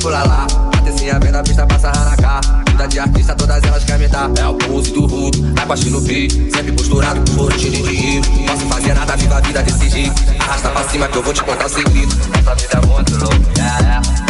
pula lá. Patricinha vem a pista, passa ranaká. Vida de artista, todas elas querem me dar. É o pulso do rudo, na guaxi no beat. Sempre posturado com couro de dinheiro. Posso fazer nada, viva a vida desse jeito. Arrasta pra cima que eu vou te contar o segredo. Essa vida é muito louca, yeah.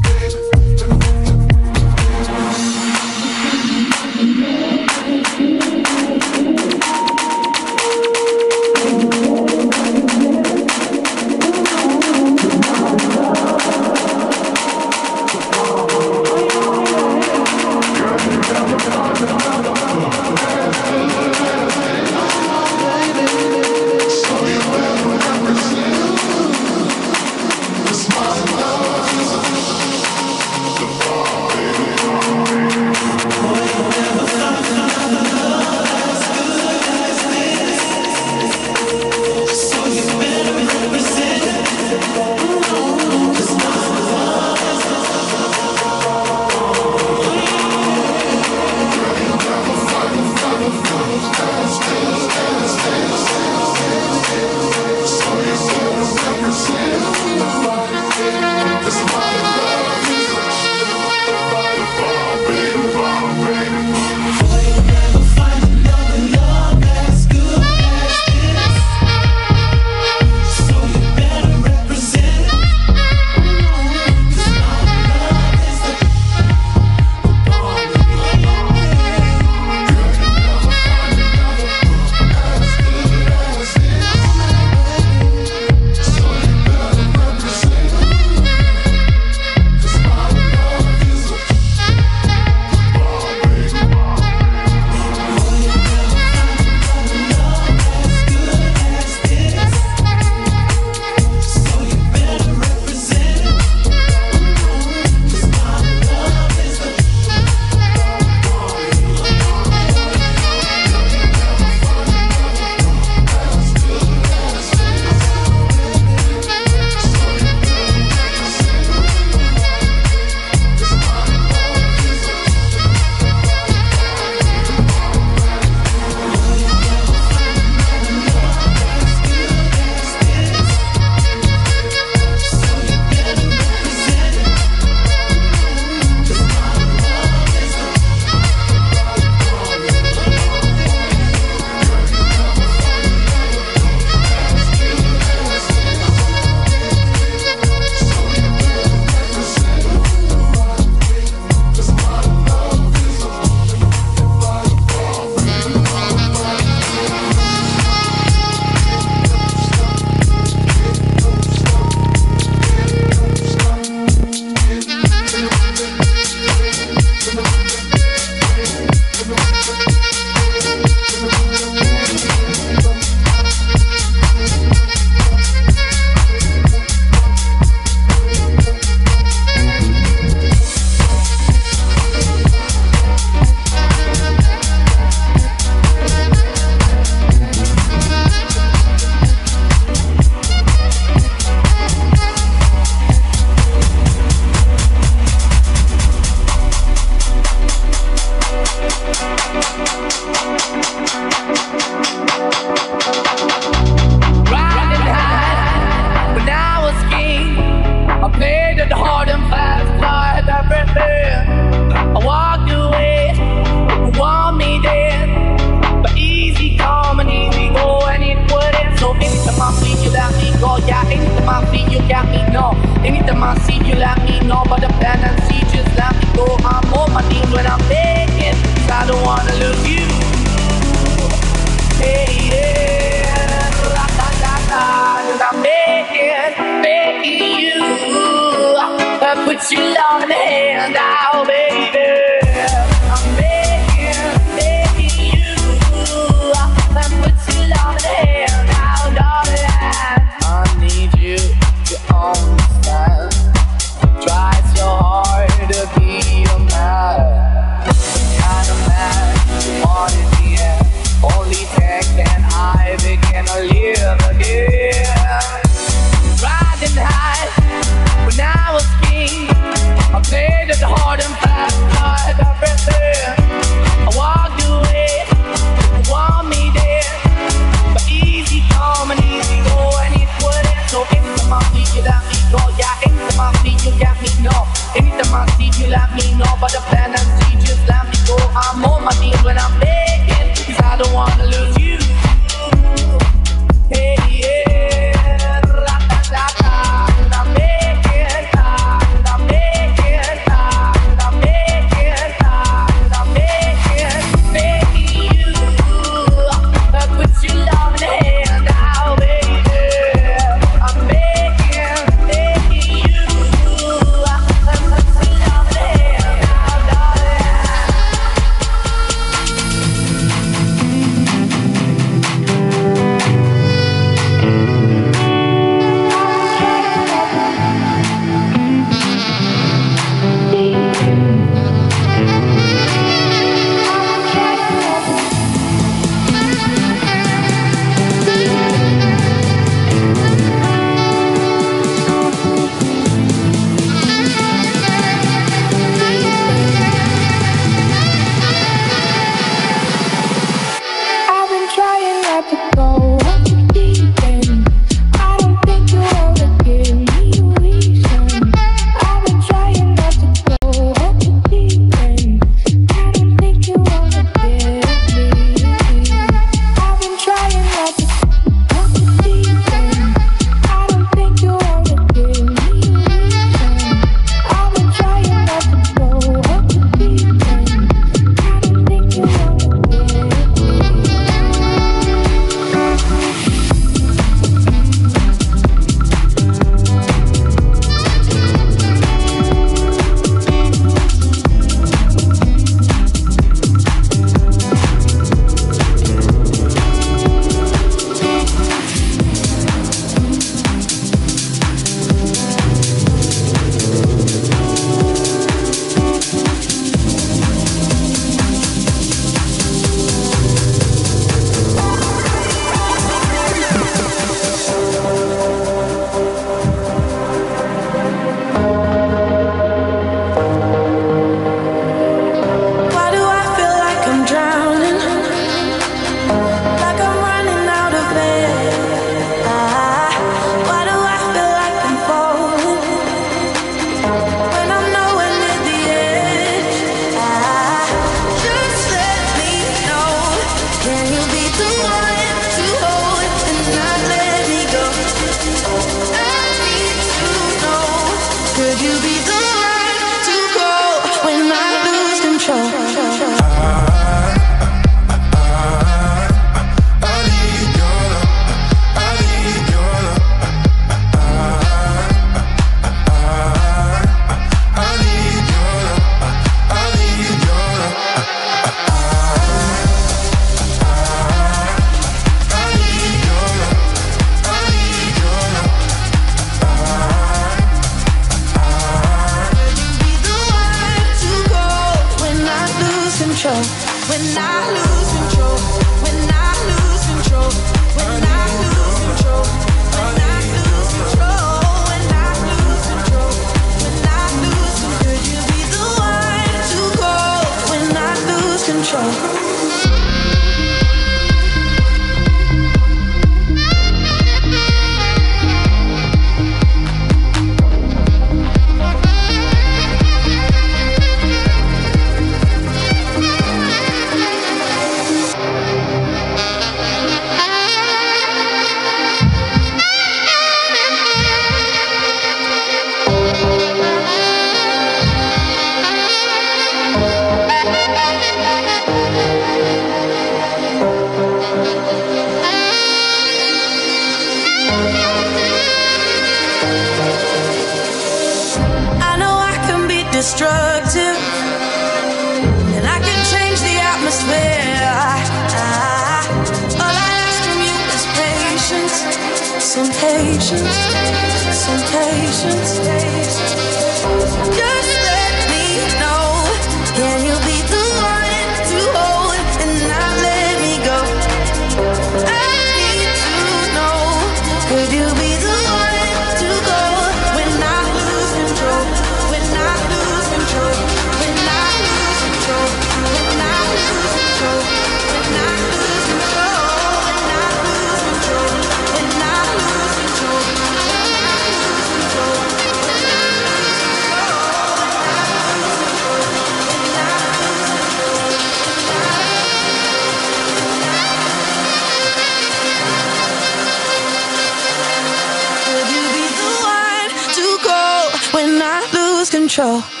Control.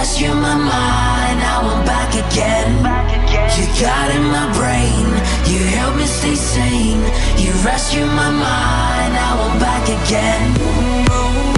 lost you my mind, now I'm back again. You got in my brain, you help me stay sane. You rescue my mind, now I'm back again.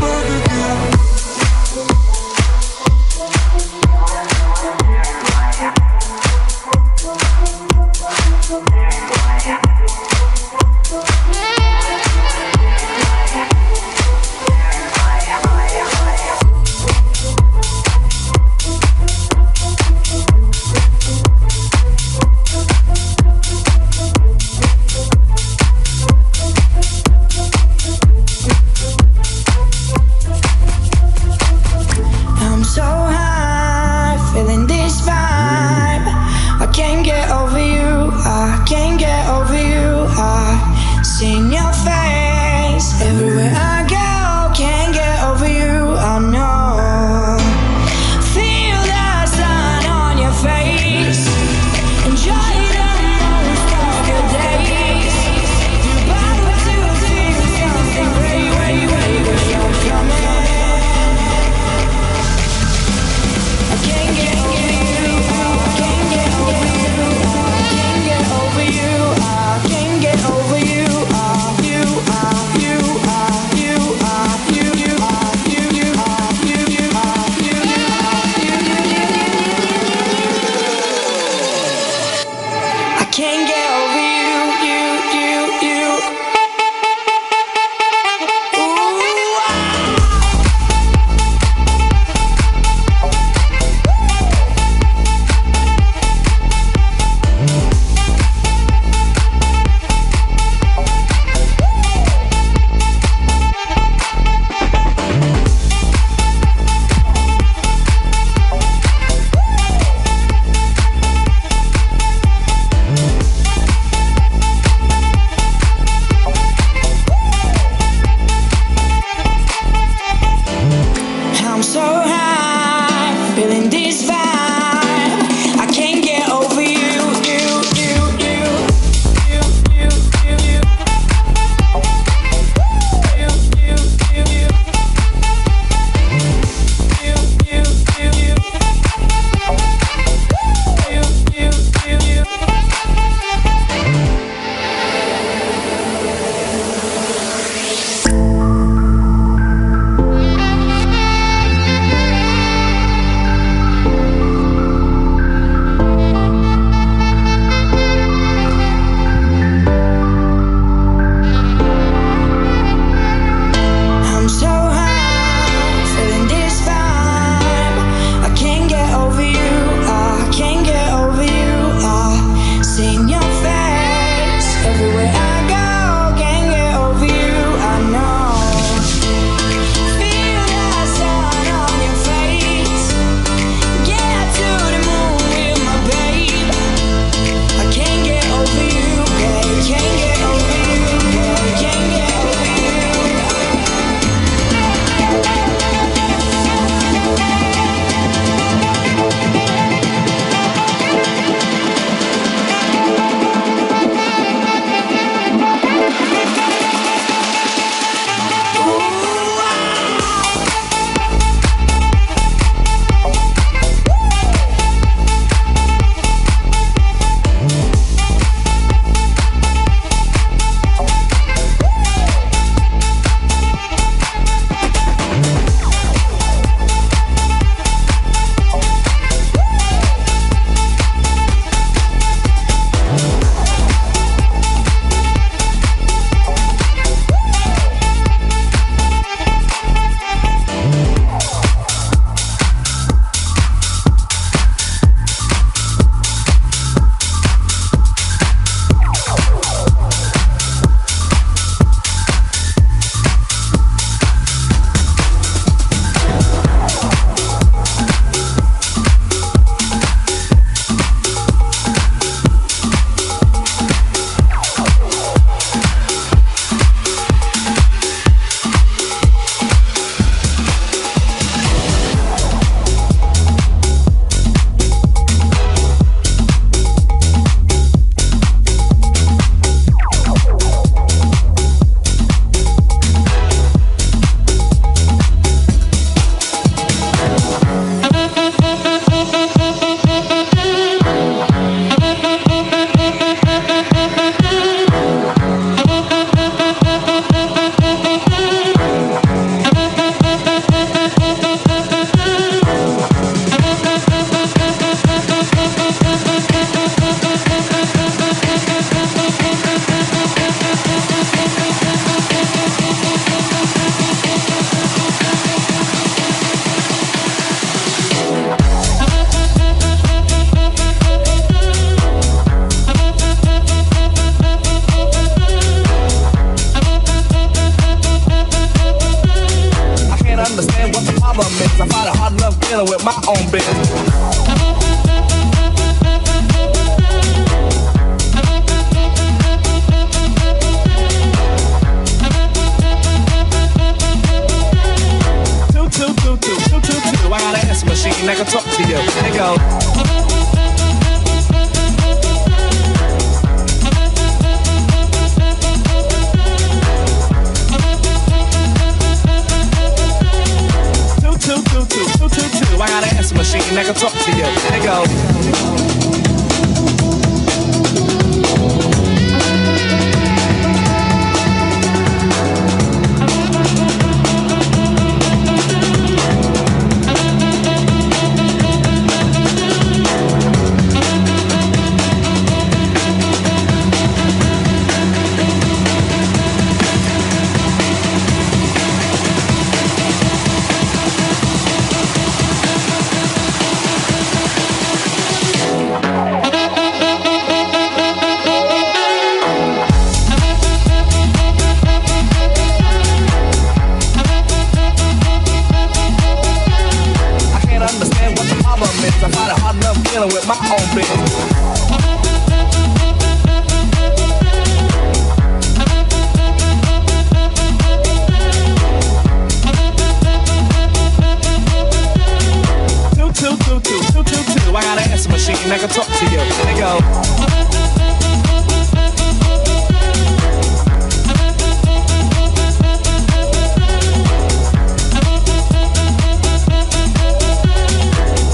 talk to you.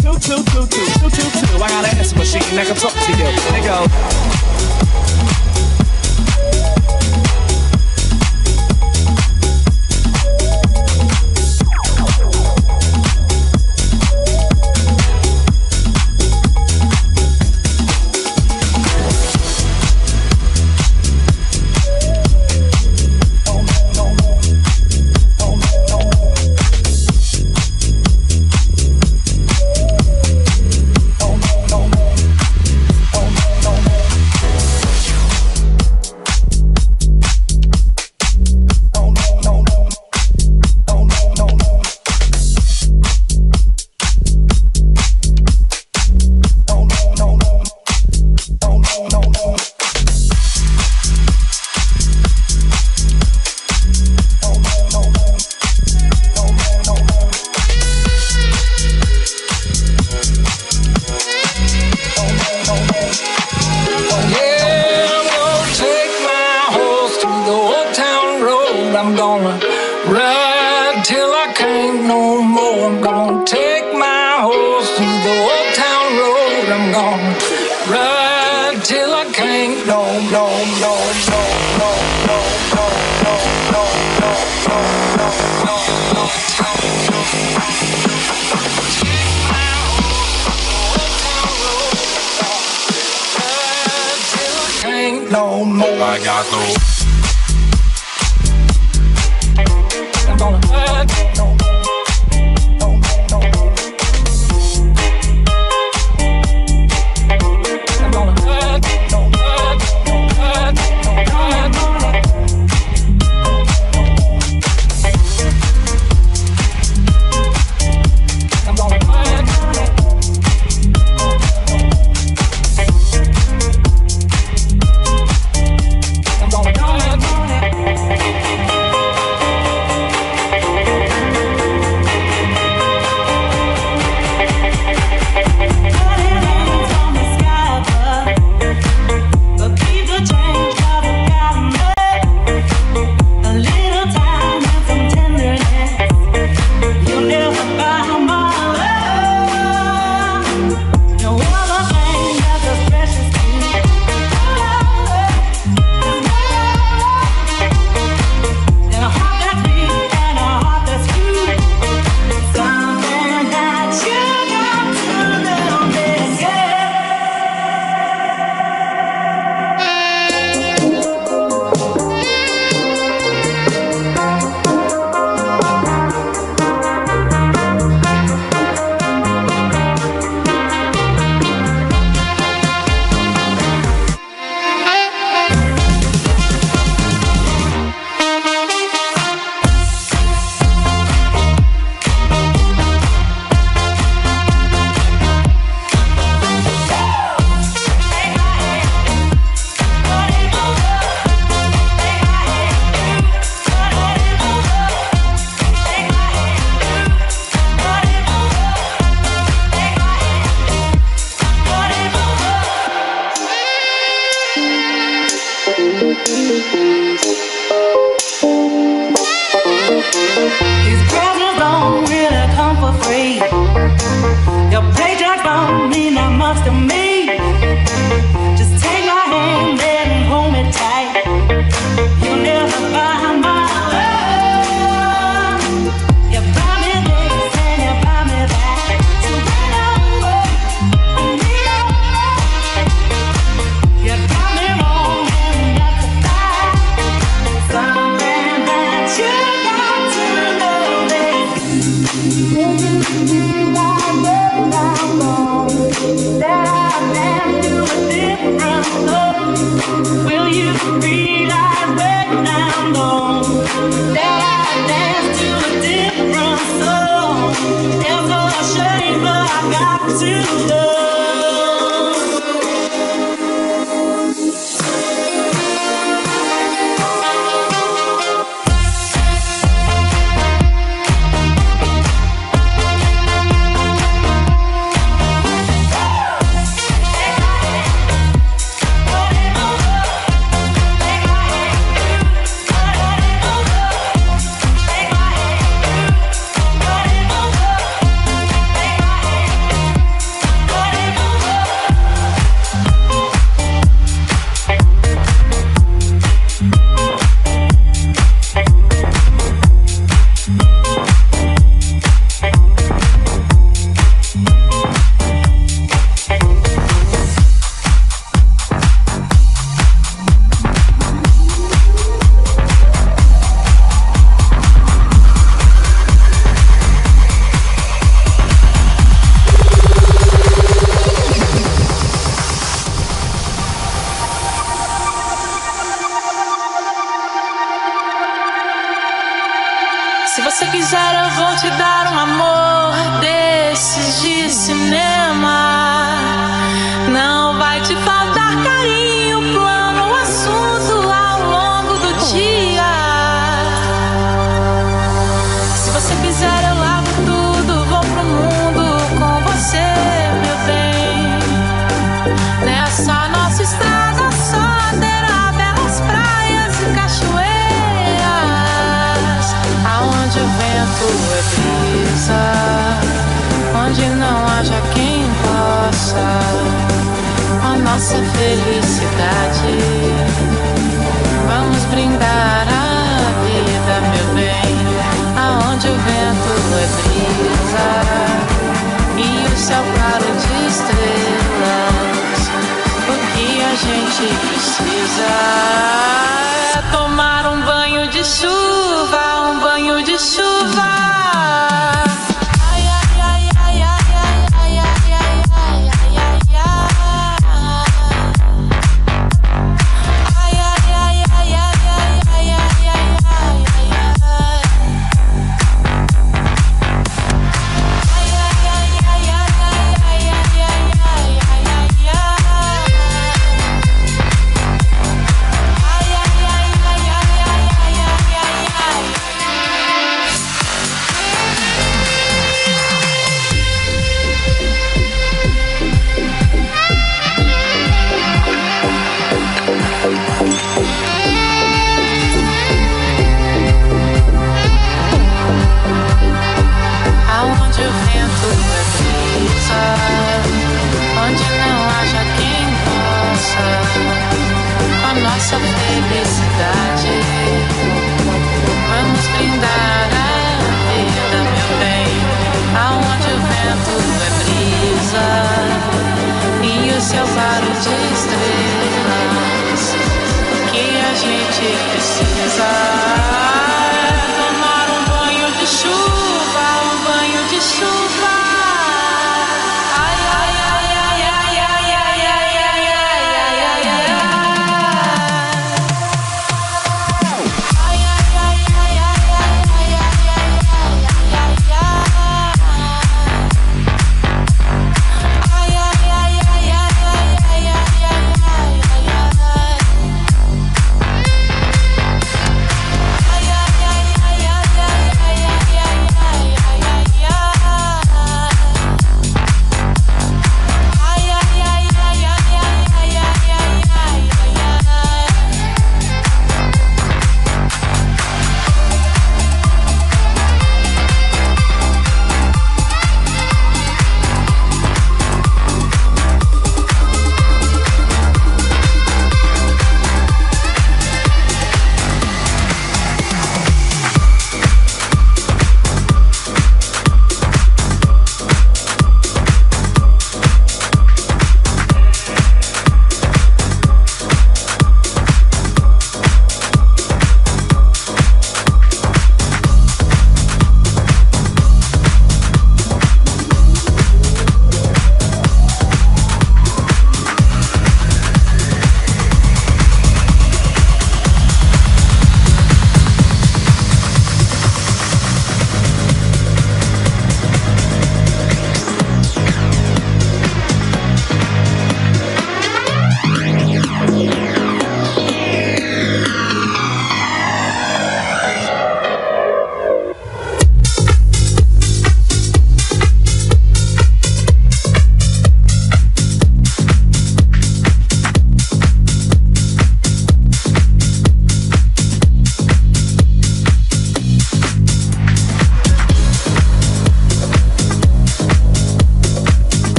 Two, two, two, two, two, two, two. I got an S machine that can talk to you. Nigga. ain't no more. I got those. I'm gonna hurt.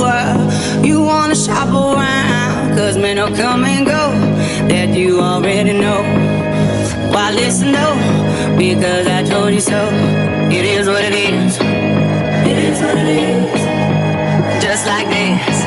world You wanna shop around Cause men will come and go That you already know. Why listen though? Because I told you so. It is what it is. It is what it is. Just like this.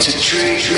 To treat